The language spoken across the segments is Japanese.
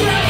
Yeah.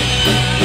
Yeah.